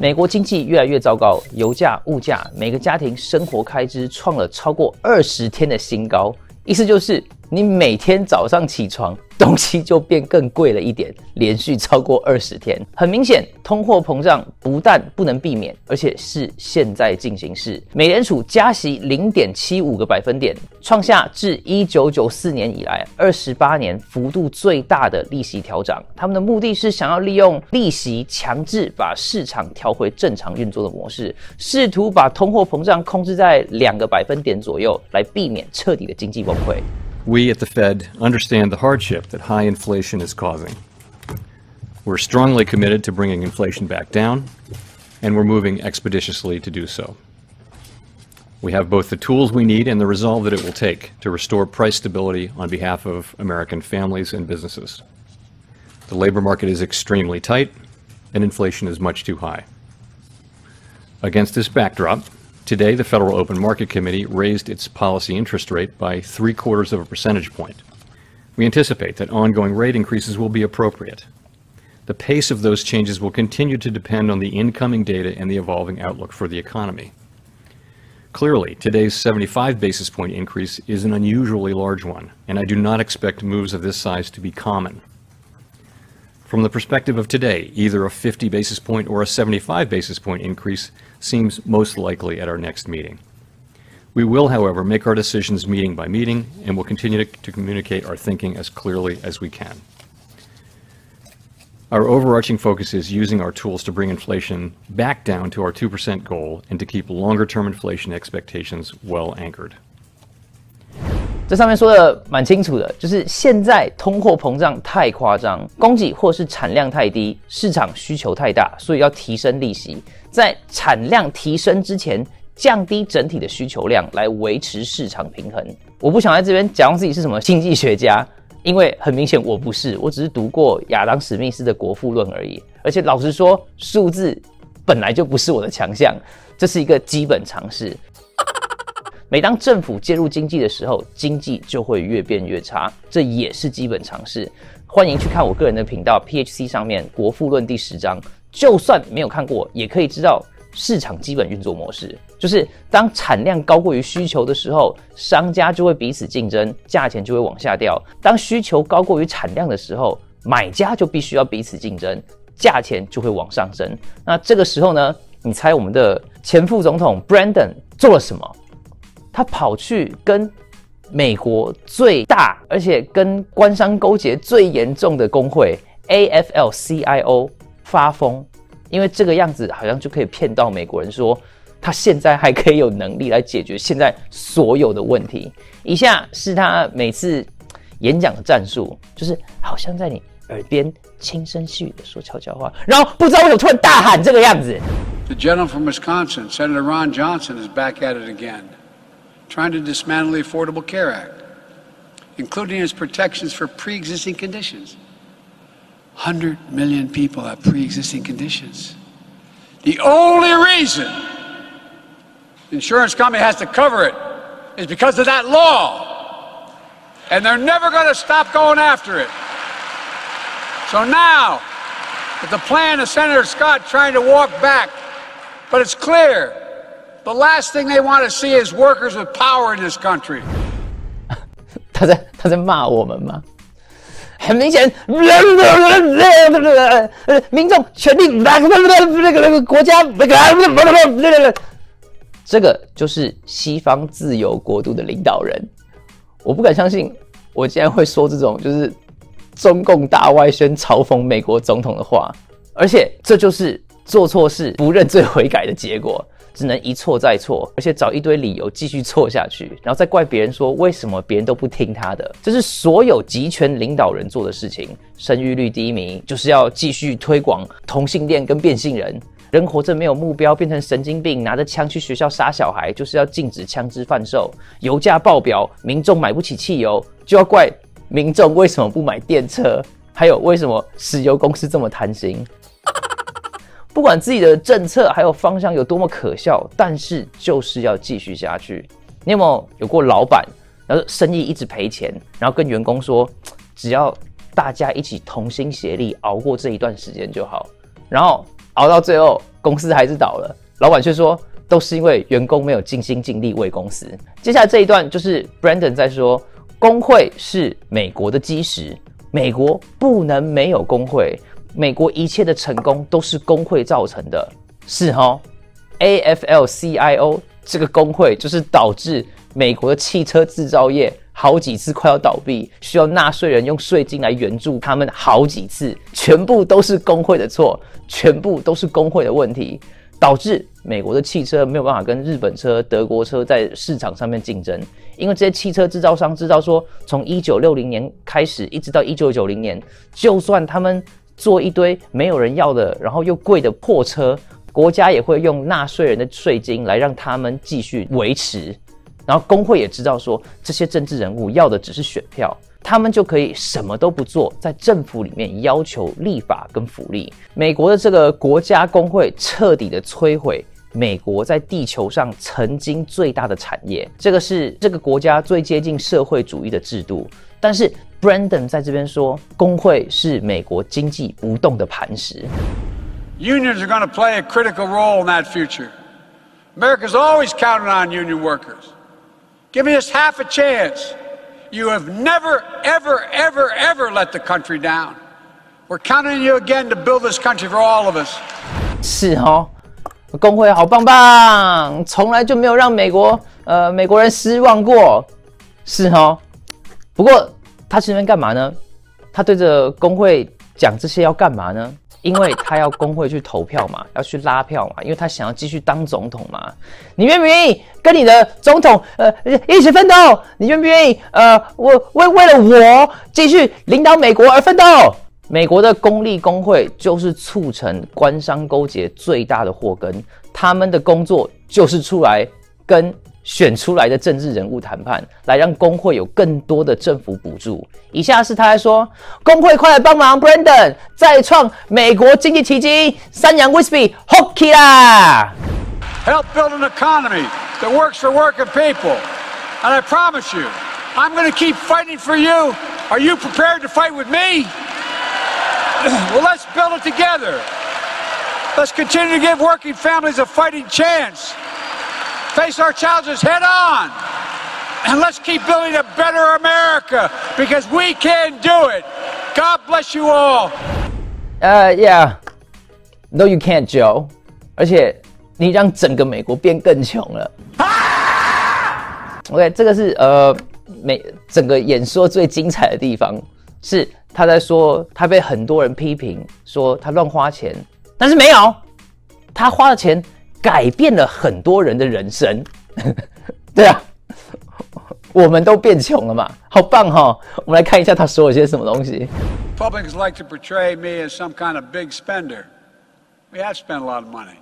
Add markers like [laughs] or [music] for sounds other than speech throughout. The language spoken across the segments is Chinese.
美国经济越来越糟糕，油价、物价，每个家庭生活开支创了超过二十天的新高，意思就是你每天早上起床。东西就变更贵了一点，连续超过二十天，很明显，通货膨胀不但不能避免，而且是现在进行式。美联储加息零点七五个百分点，创下自一九九四年以来二十八年幅度最大的利息调整。他们的目的是想要利用利息强制把市场调回正常运作的模式，试图把通货膨胀控制在两个百分点左右，来避免彻底的经济崩溃。We at the Fed understand the hardship that high inflation is causing. We're strongly committed to bringing inflation back down, and we're moving expeditiously to do so. We have both the tools we need and the resolve that it will take to restore price stability on behalf of American families and businesses. The labor market is extremely tight, and inflation is much too high. Against this backdrop, Today, the Federal Open Market Committee raised its policy interest rate by three quarters of a percentage point. We anticipate that ongoing rate increases will be appropriate. The pace of those changes will continue to depend on the incoming data and the evolving outlook for the economy. Clearly, today's 75 basis point increase is an unusually large one, and I do not expect moves of this size to be common. From the perspective of today, either a 50 basis point or a 75 basis point increase seems most likely at our next meeting. We will, however, make our decisions meeting by meeting and will continue to, to communicate our thinking as clearly as we can. Our overarching focus is using our tools to bring inflation back down to our 2% goal and to keep longer term inflation expectations well anchored. 这上面说的蛮清楚的，就是现在通货膨胀太夸张，供给或是产量太低，市场需求太大，所以要提升利息，在产量提升之前降低整体的需求量，来维持市场平衡。我不想在这边假装自己是什么经济学家，因为很明显我不是，我只是读过亚当史密斯的《国富论》而已。而且老实说，数字本来就不是我的强项，这是一个基本常识。每当政府介入经济的时候，经济就会越变越差，这也是基本常识。欢迎去看我个人的频道 PHC 上面《国富论》第十章，就算没有看过，也可以知道市场基本运作模式，就是当产量高过于需求的时候，商家就会彼此竞争，价钱就会往下掉；当需求高过于产量的时候，买家就必须要彼此竞争，价钱就会往上升。那这个时候呢？你猜我们的前副总统 Brandon 做了什么？他跑去跟美国最大而且跟官商勾结最严重的工会 AFL-CIO 发疯，因为这个样子好像就可以骗到美国人说他现在还可以有能力来解决现在所有的问题。以下是他每次演讲的战术，就是好像在你耳边轻声细语的说悄悄话，然后不知道为什么突然大喊这个样子。The gentleman from Wisconsin, Senator Ron Johnson, is back at it again. Trying to dismantle the Affordable Care Act, including its protections for pre existing conditions. 100 million people have pre existing conditions. The only reason the insurance company has to cover it is because of that law. And they're never going to stop going after it. So now, with the plan of Senator Scott trying to walk back, but it's clear the last thing they want to see is workers with power in this country. [laughs] 他在他在骂我们吗？很明显，[laughs] 民众权利那个那个那个国家那个，[laughs] 这个就是西方自由国度的领导人。我不敢相信，我竟然会说这种就是中共大外宣嘲讽美国总统的话，而且这就是做错事不认罪悔改的结果。只能一错再错，而且找一堆理由继续错下去，然后再怪别人说为什么别人都不听他的。这是所有集权领导人做的事情。生育率低迷，就是要继续推广同性恋跟变性人。人活着没有目标，变成神经病，拿着枪去学校杀小孩，就是要禁止枪支贩售。油价爆表，民众买不起汽油，就要怪民众为什么不买电车？还有为什么石油公司这么贪心？不管自己的政策还有方向有多么可笑，但是就是要继续下去。你有没有有过老板，然后生意一直赔钱，然后跟员工说，只要大家一起同心协力熬过这一段时间就好。然后熬到最后公司还是倒了，老板却说都是因为员工没有尽心尽力为公司。接下来这一段就是 Brandon 在说，工会是美国的基石，美国不能没有工会，美国一切的成功都是工会造成的，是哈？AFL-CIO 这个工会就是导致美国的汽车制造业。好几次快要倒闭，需要纳税人用税金来援助他们好几次，全部都是工会的错，全部都是工会的问题，导致美国的汽车没有办法跟日本车、德国车在市场上面竞争。因为这些汽车制造商知道说，从一九六零年开始一直到一九九零年，就算他们做一堆没有人要的，然后又贵的破车，国家也会用纳税人的税金来让他们继续维持。然后工会也知道说，这些政治人物要的只是选票，他们就可以什么都不做，在政府里面要求立法跟福利。美国的这个国家工会彻底的摧毁美国在地球上曾经最大的产业，这个是这个国家最接近社会主义的制度。但是 Brandon 在这边说，工会是美国经济不动的磐石。Unions are going to play a critical role in that future. America's always counted on union workers. Give me us half a chance. You have never, ever, ever, ever let the country down. We're counting on you again to build this country for all of us. 是哦，工会好棒棒，从来就没有让美国呃美国人失望过。是哦，不过他去那边干嘛呢？他对着工会讲这些要干嘛呢？因为他要工会去投票嘛，[laughs] 要去拉票嘛，因为他想要继续当总统嘛。你愿不愿意跟你的总统呃一起奋斗？你愿不愿意呃我为为了我继续领导美国而奋斗？美国的公立工会就是促成官商勾结最大的祸根，他们的工作就是出来跟。选出来的政治人物谈判，来让工会有更多的政府补助。以下是他来说：工会快来帮忙，Brandon 再创美国经济奇迹，三洋 Whisky Hockey 啦！Help build an economy that works for working people, and I promise you, I'm going to keep fighting for you. Are you prepared to fight with me? Well, let's build it together. Let's continue to give working families a fighting chance. Face our challenges head on. And let's keep building a better America because we can do it. God bless you all. Uh, yeah. No, you can't, Joe. 而且你让整个美国变更穷了。OK，这个是呃美整个演说最精彩的地方，是他在说他被很多人批评说他乱花钱，但是没有，他花的钱改变了很多人的人生，对啊，我们都变穷了嘛，好棒哈！我们来看一下他说了些什么东西。Publics like to portray me as some kind of big spender. We have spent a lot of money.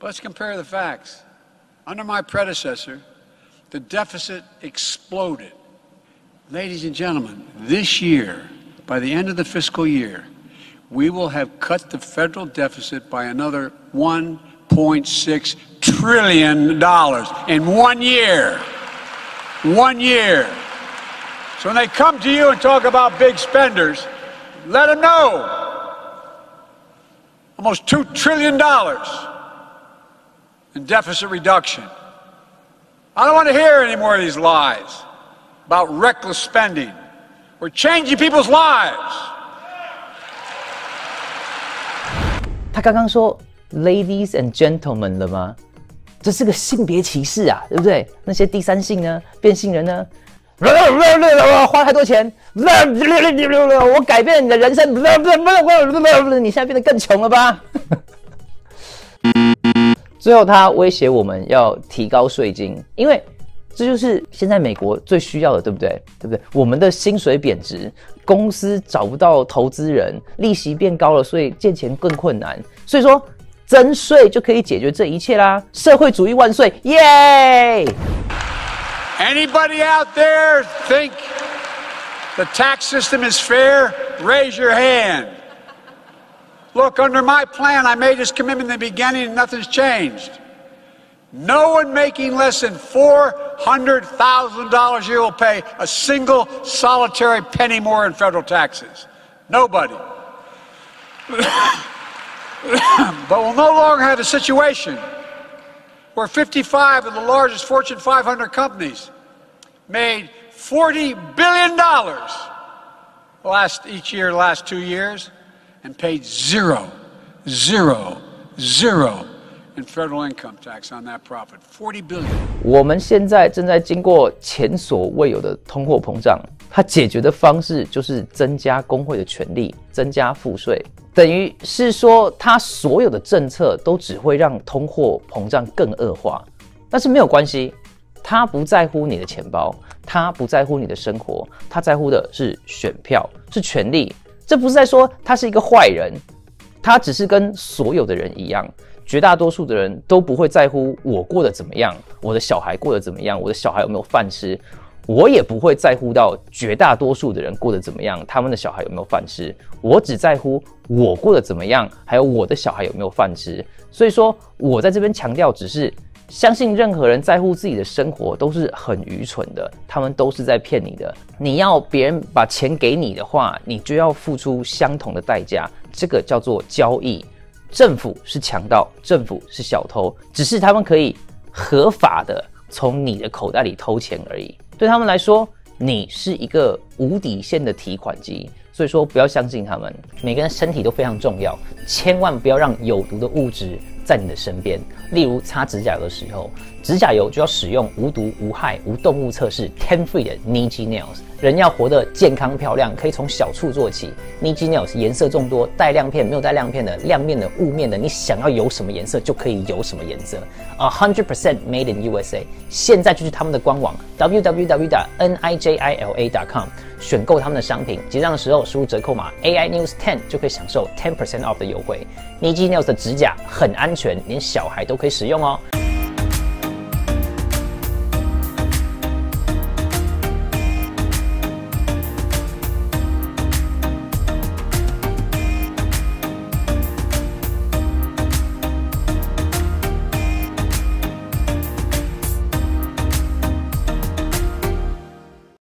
But let's compare the facts. Under my predecessor, the deficit exploded. Ladies and gentlemen, this year, by the end of the fiscal year, we will have cut the federal deficit by another one. $1.6 trillion in one year. One year. So when they come to you and talk about big spenders, let them know. Almost $2 trillion in deficit reduction. I don't want to hear any more of these lies about reckless spending. We're changing people's lives. 他刚刚说 Ladies and gentlemen 了吗？这是个性别歧视啊，对不对？那些第三性呢？变性人呢？花太多钱，我改变你的人生，你现在变得更穷了吧？[laughs] 最后他威胁我们要提高税金，因为这就是现在美国最需要的，对不对？对不对？我们的薪水贬值，公司找不到投资人，利息变高了，所以借钱更困难。所以说。征税就可以解决这一切啦！社会主义万岁，耶！Anybody out there think the tax system is fair? Raise your hand. Look, under my plan, I made this commitment in the beginning and nothing's changed. No one making less than $400,000 a year will pay a single solitary penny more in federal taxes. Nobody. [coughs] but we'll no longer have a situation where 55 of the largest Fortune 500 companies made $40 billion last, each year, last two years, and paid zero, zero, zero in federal income tax on that profit. 40 billion. 我们现在正在经过前所未有的通货膨胀，它解决的方式就是增加工会的权利，增加赋税， 等于是说，他所有的政策都只会让通货膨胀更恶化。但是没有关系，他不在乎你的钱包，他不在乎你的生活，他在乎的是选票，是权利。这不是在说他是一个坏人，他只是跟所有的人一样。绝大多数的人都不会在乎我过得怎么样，我的小孩过得怎么样，我的小孩有没有饭吃，我也不会在乎到绝大多数的人过得怎么样，他们的小孩有没有饭吃，我只在乎我过得怎么样，还有我的小孩有没有饭吃。所以说，我在这边强调，只是相信任何人在乎自己的生活都是很愚蠢的，他们都是在骗你的。你要别人把钱给你的话，你就要付出相同的代价，这个叫做交易。政府是强盗，政府是小偷，只是他们可以合法的从你的口袋里偷钱而已。对他们来说，你是一个无底线的提款机，所以说不要相信他们。每个人身体都非常重要，千万不要让有毒的物质在你的身边。例如擦指甲油的时候，指甲油就要使用无毒、无害、无动物测试、ten free 的 Niji Nails。人要活得健康漂亮，可以从小处做起。Niji Nails 颜色众多，带亮片、没有带亮片的、亮面的、雾面的，你想要有什么颜色就可以有什么颜色。A hundred percent made in USA。现在就去他们的官网 www.nijila.com 选购他们的商品，结账的时候输入折扣码 AI News ten 就可以享受 ten percent off 的优惠。Niji Nails 的指甲很安全，连小孩都可以使用哦。